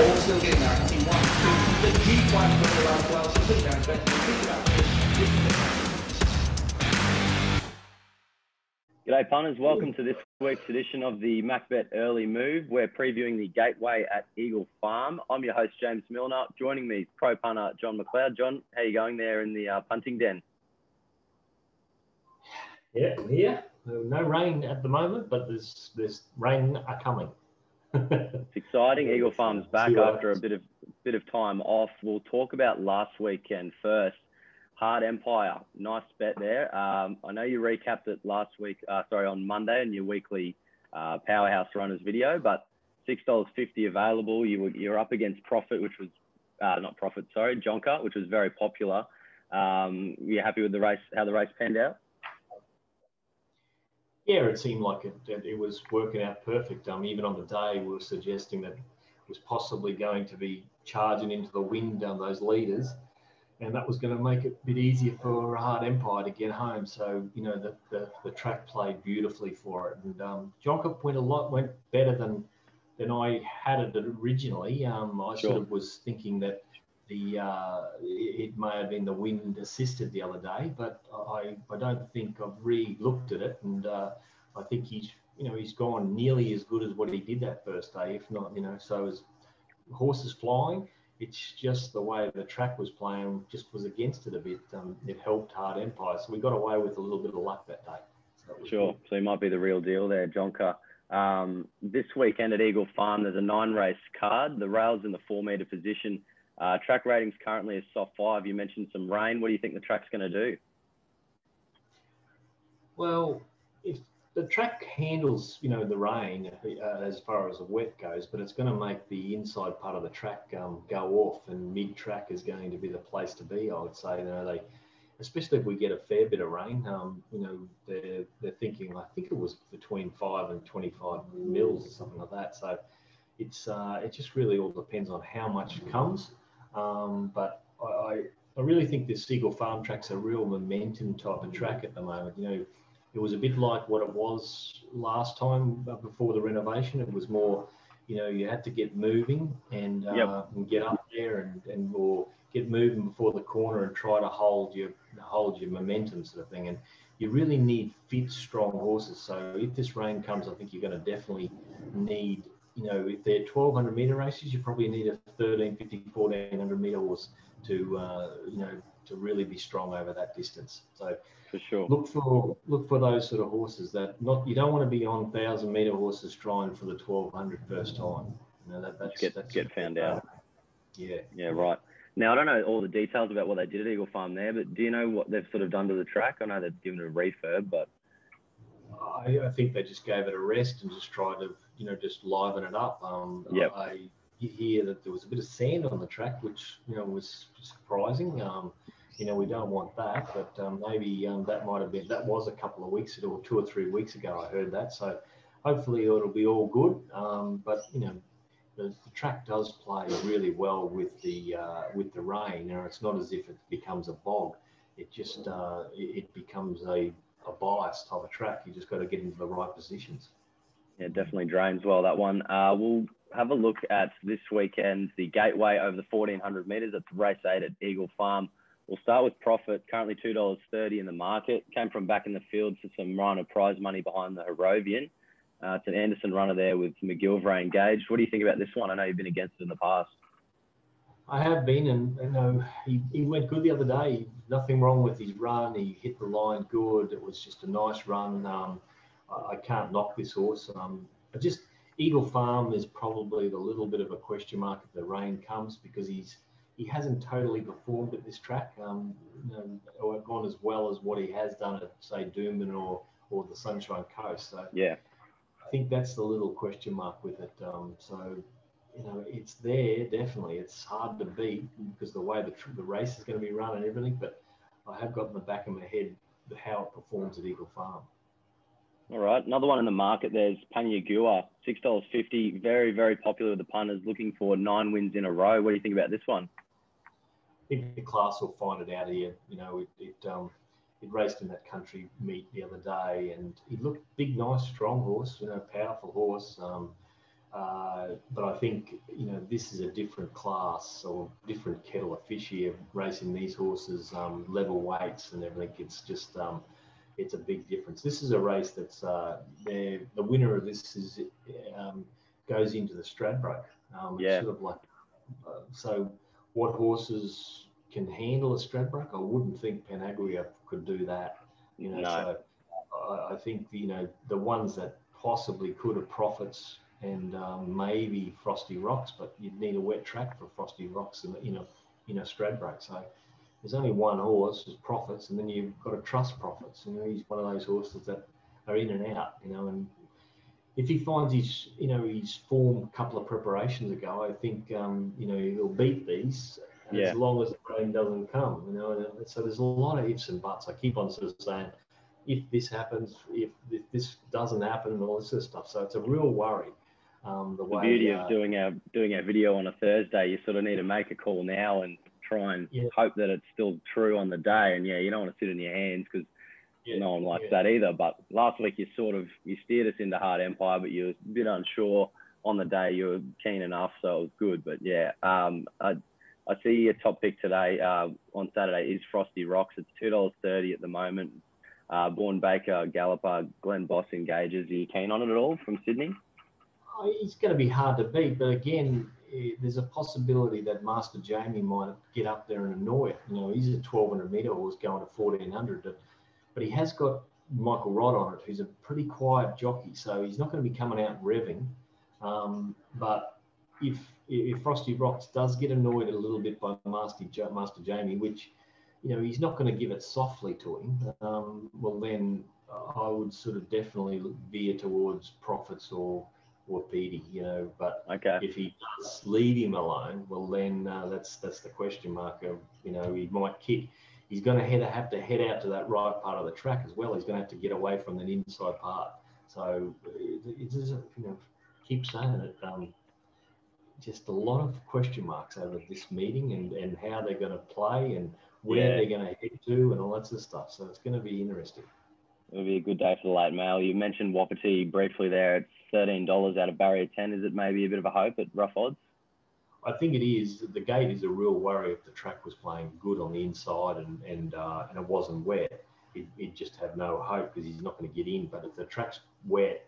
All still getting. The G1 for the as well. She's put down better. G'day punters, welcome to this week's edition of the MacBet Early Move. We're previewing the Gateway at Eagle Farm. I'm your host James Milner. Joining me, pro punter John McLeod. John, how are you going there in the uh, punting den? Yeah, here. No rain at the moment, but there's there's rain are coming. It's exciting. Eagle Farm's back after a bit of bit of time off. We'll talk about last weekend first. Hard Empire, nice bet there. Um, I know you recapped it last week, uh, sorry, on Monday in your weekly uh, Powerhouse Runners video, but six dollars fifty available. You were you're up against Profit, which was uh, not Profit, sorry, Jonker, which was very popular. Um, you happy with the race? How the race panned out? Yeah, it seemed like it, it was working out perfect. Um, even on the day, we were suggesting that it was possibly going to be charging into the wind down those leaders, and that was going to make it a bit easier for a Hard Empire to get home. So you know the the, the track played beautifully for it, and um, Jonker went a lot went better than than I had it originally. Um, I sure. sort of was thinking that the uh, it may have been the wind assisted the other day, but I, I don't think I've re-looked at it, and uh, I think he's you know he's gone nearly as good as what he did that first day, if not you know. So as horses flying, it's just the way the track was playing just was against it a bit. Um, it helped Hard Empire, so we got away with a little bit of luck that day. So sure, good. so he might be the real deal there, Jonker. Um, this weekend at Eagle Farm, there's a nine race card. The rails in the four metre position uh, track ratings currently is soft five. You mentioned some rain. What do you think the track's going to do? Well, if the track handles, you know, the rain uh, as far as the wet goes, but it's going to make the inside part of the track um, go off, and mid-track is going to be the place to be. I would say, you know, they, especially if we get a fair bit of rain, um, you know, they're they're thinking. I think it was between five and twenty-five mils or something like that. So it's uh, it just really all depends on how much comes. Um, but I, I really think this Eagle Farm track's a real momentum type of track at the moment. You know, it was a bit like what it was last time before the renovation. It was more, you know, you had to get moving and, uh, yep. and get up there and, and or get moving before the corner and try to hold your hold your momentum sort of thing. And you really need fit, strong horses. So if this rain comes, I think you're going to definitely need you know, if they're 1200 meter races, you probably need a 1350, 1400 meter horse to, uh, you know, to really be strong over that distance. So for sure, look for look for those sort of horses that not you don't want to be on thousand meter horses trying for the 1200 first time. You know, that, that's get that's get found out. Yeah. Yeah. Right. Now I don't know all the details about what they did at Eagle Farm there, but do you know what they've sort of done to the track? I know they've given it a refurb, but I, I, think they just gave it a rest and just tried to, you know, just liven it up. Um, yep. I hear that there was a bit of sand on the track, which you know was surprising. Um, you know, we don't want that, but um, maybe um, that might have been that was a couple of weeks ago, or two or three weeks ago. I heard that, so hopefully it'll be all good. Um, but you know, the, the, track does play really well with the uh, with the rain. Know, it's not as if it becomes a bog. It just uh, it, it becomes a a bias type of track. You just got to get into the right positions. Yeah, definitely drains well that one. Uh, we'll have a look at this weekend the Gateway over the 1400 metres at race eight at Eagle Farm. We'll start with profit, currently $2.30 in the market. Came from back in the field for some Rhino prize money behind the Harrovian. Uh, it's an Anderson runner there with McGillivray engaged. What do you think about this one? I know you've been against it in the past. I have been, and you know, he, he went good the other day. Nothing wrong with his run. He hit the line good. It was just a nice run. Um, I, I, can't knock this horse. Um, I just Eagle Farm is probably the little bit of a question mark if the rain comes because he's he hasn't totally performed at this track, um, you know, or gone as well as what he has done at say Doomben or or the Sunshine Coast. So yeah, I think that's the little question mark with it. Um, so you know, it's there definitely. It's hard to beat because the way the, the race is going to be run and everything. But I have got in the back of my head how it performs at Eagle Farm. All right, another one in the market. There's Panyagua, six dollars fifty. Very, very popular with the punters, looking for nine wins in a row. What do you think about this one? I think the class will find it out here. You know, it it, um, it raced in that country meet the other day, and he looked big, nice, strong horse. You know, powerful horse. Um, Uh, but I think you know this is a different class or different kettle of fish here. Racing these horses, um, level weights and everything. It's just um, it's a big difference. This is a race that's uh, the winner of this is um, goes into the Stradbroke. Um, yeah. Sort of like uh, so. What horses can handle a Stradbroke? I wouldn't think Panagria could do that. You know, No. so I, I think you know the ones that possibly could are profits and um, maybe Frosty Rocks, but you'd need a wet track for Frosty Rocks in, in a in a Stradbroke. So there's only one horse as profits, and then you've got to trust profits. You know, he's one of those horses that are in and out. You know, and if he finds his you know his form a couple of preparations ago, I think um, you know he'll beat these. Yeah. As long as the rain doesn't come, you know, and so there's a lot of ifs and buts. I keep on sort of saying, if this happens, if, if this doesn't happen, and all this sort of stuff. So it's a real worry. Um, the The way beauty uh, of doing our doing our video on a Thursday, you sort of need to make a call now and try and Yeah. hope that it's still true on the day. And yeah, you don't want to sit in your hands because yeah, no one likes yeah. that either. But last week you sort of you steered us into hard empire, but you were a bit unsure on the day. You were keen enough, so it was good. But yeah, um, I, I see your top pick today uh, on Saturday is Frosty Rocks. It's two dollars thirty at the moment. Uh, Bjorn Baker, Galloper, Glen Boss engages. Are you keen on it at all from Sydney? Oh, He's going to be hard to beat, but again, there's a possibility that Master Jamie might get up there and annoy it. You know, he's a 1200 metre horse going to 1400, but, but he has got Michael Rodd on it, who's a pretty quiet jockey, so he's not going to be coming out revving. Um, but if if Frosty Rocks does get annoyed a little bit by Master Master Jamie, which you know he's not going to give it softly to him, um, well then I would sort of definitely veer towards profits or Petey, you know. But Okay. if he does leave him alone, well then uh, that's that's the question mark of you know he might kick. He's going to head, have to head out to that right part of the track as well. He's going to have to get away from that inside part. So it, it's just, you know keep saying it. Um, just a lot of question marks over this meeting and, and how they're going to play and where Yeah. they're going to head to and all that sort of stuff. So it's going to be interesting. It'll be a good day for the late mail. You mentioned Wapiti briefly there. It's thirteen dollars out of barrier ten. Is it maybe a bit of a hope at rough odds? I think it is. The gate is a real worry if the track was playing good on the inside and and uh, and it wasn't wet. It, it just have no hope because he's not going to get in. But if the track's wet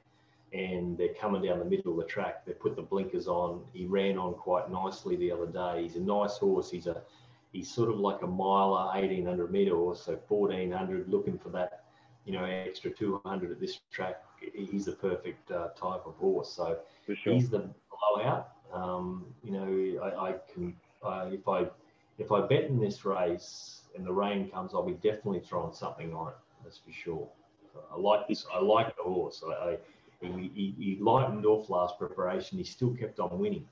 and they're coming down the middle of the track, they put the blinkers on. He ran on quite nicely the other day. He's a nice horse. He's a he's sort of like a miler, 1800 meter horse, so 1400, looking for that, you know, extra 200 at this track. He's the perfect uh, type of horse. So sure. he's the blowout. Um, you know, I, I can uh, if I if I bet in this race and the rain comes, I'll be definitely throwing something on it. That's for sure. I like this. I like the horse. I, I he, he, he lightened off last preparation. He still kept on winning.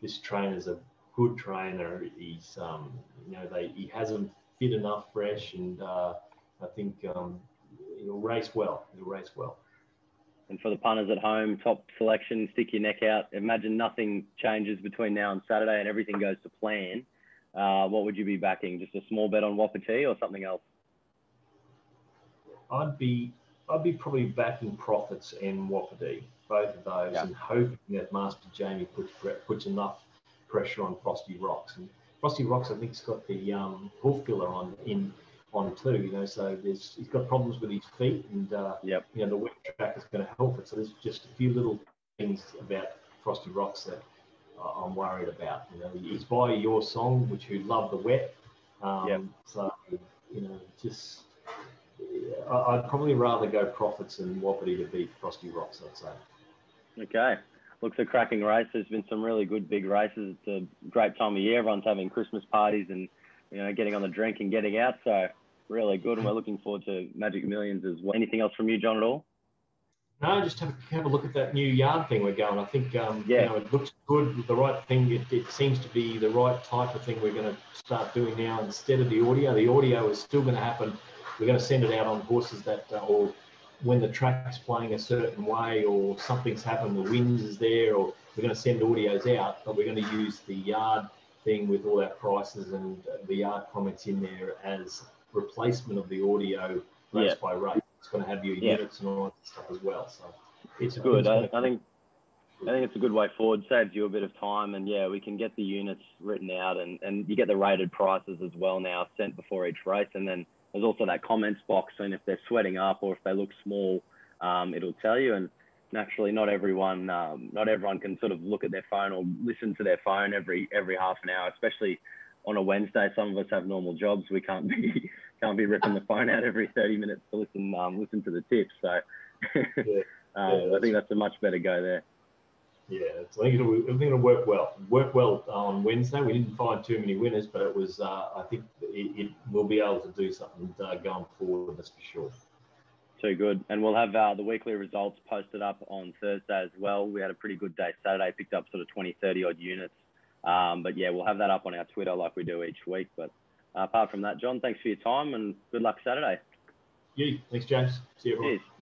This trainer's a good trainer. He's um, you know they he has him fit enough, fresh, and uh, I think um, he'll race well. He'll race well. And for the punters at home, top selection, stick your neck out. Imagine nothing changes between now and Saturday and everything goes to plan. Uh, what would you be backing? Just a small bet on Wapiti or something else? I'd be I'd be probably backing profits and Wapiti, both of those, Yeah. and hoping that Master Jamie puts puts enough pressure on Frosty Rocks. And Frosty Rocks, I think, has got the um, hoof filler on in on too. You know, so there's he's got problems with his feet, and uh, Yep. you know the wet track is going to help it. So there's just a few little things about Frosty Rocks that I'm worried about. You know, he's by your song, which who love the wet. Um, Yep. So you know, just I- I'd probably rather go profits and Wapiti to beat Frosty Rocks. I'd say. Okay. Looks a cracking race. There's been some really good big races. It's a great time of year. Everyone's having Christmas parties and, you know, getting on the drink and getting out. So really good. And we're looking forward to Magic Millions as well. Anything else from you, John, at all? No, just have, have a look at that new yard thing we're going. I think um, Yeah. you know it looks good, the right thing. It, it seems to be the right type of thing we're going to start doing now instead of the audio. The audio is still going to happen. We're going to send it out on horses that, uh, or when the track's playing a certain way, or something's happened, the winds is there, or we're going to send audios out. But we're going to use the yard thing with all our prices and the art comments in there as replacement of the audio race Yeah. by race. It's going to have your Yeah. units and all that stuff as well. So it's Good. I, I think I think it's a good way forward. Saves you a bit of time, and yeah, we can get the units written out, and, and you get the rated prices as well now sent before each race, and then there's also that comments box, and if they're sweating up or if they look small, um, it'll tell you. And naturally, not everyone, um, not everyone can sort of look at their phone or listen to their phone every every half an hour, especially on a Wednesday. Some of us have normal jobs. We can't be can't be ripping the phone out every 30 minutes to listen um, listen to the tips. So Yeah. um, Yeah, I think that's a much better go there. Yeah, it's, I think it'll, I think it'll work well. Work well on Wednesday. We didn't find too many winners, but it was. Uh, I think it, it will be able to do something uh, going forward. That's for sure. Too good. And we'll have uh, the weekly results posted up on Thursday as well. We had a pretty good day Saturday, picked up sort of 20, 30 odd units. Um, but yeah, we'll have that up on our Twitter like we do each week. But uh, apart from that, John, thanks for your time and good luck Saturday. You, thanks, James. See you everyone. Cheers.